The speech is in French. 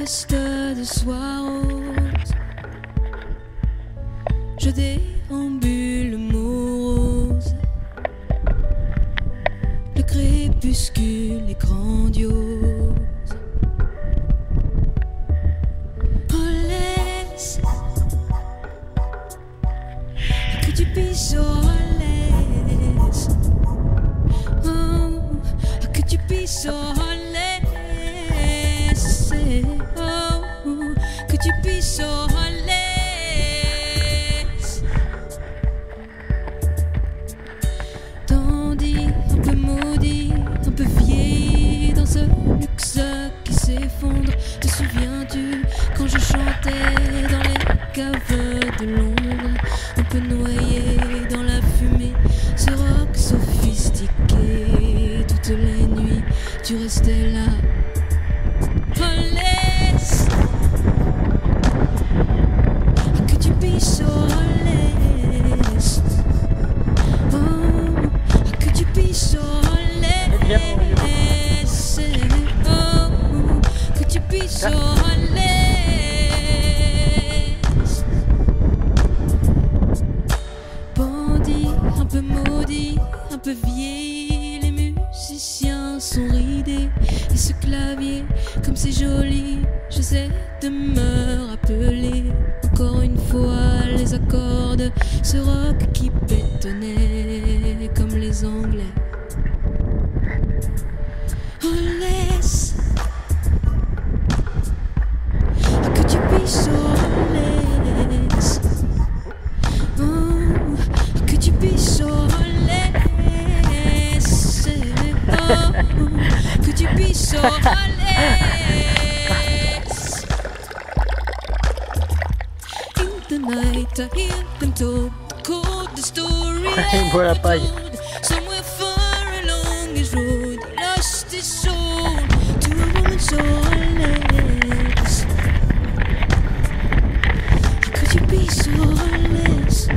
reste de soir rose. Je déambule morose. Le crépuscule est grandiose. Caves de Londres, un peu noyé dans la fumée, ce rock sophistiqué toutes les nuits, tu restais là. Laisse que tu pisses au laisse. Oh, que tu pisses au laisse. Oh, que tu pisses au laisse. Peu les musiciens sont ridés. Et ce clavier, comme c'est joli, j'essaie de me rappeler encore une fois les accords de ce rock qui pétonnait Que tu pisses au laisse. In the night, I hear them talk, quote the story Il boit la ever paille. told. Somewhere far along his road, he lost his soul to a woman so less. Could you be so less?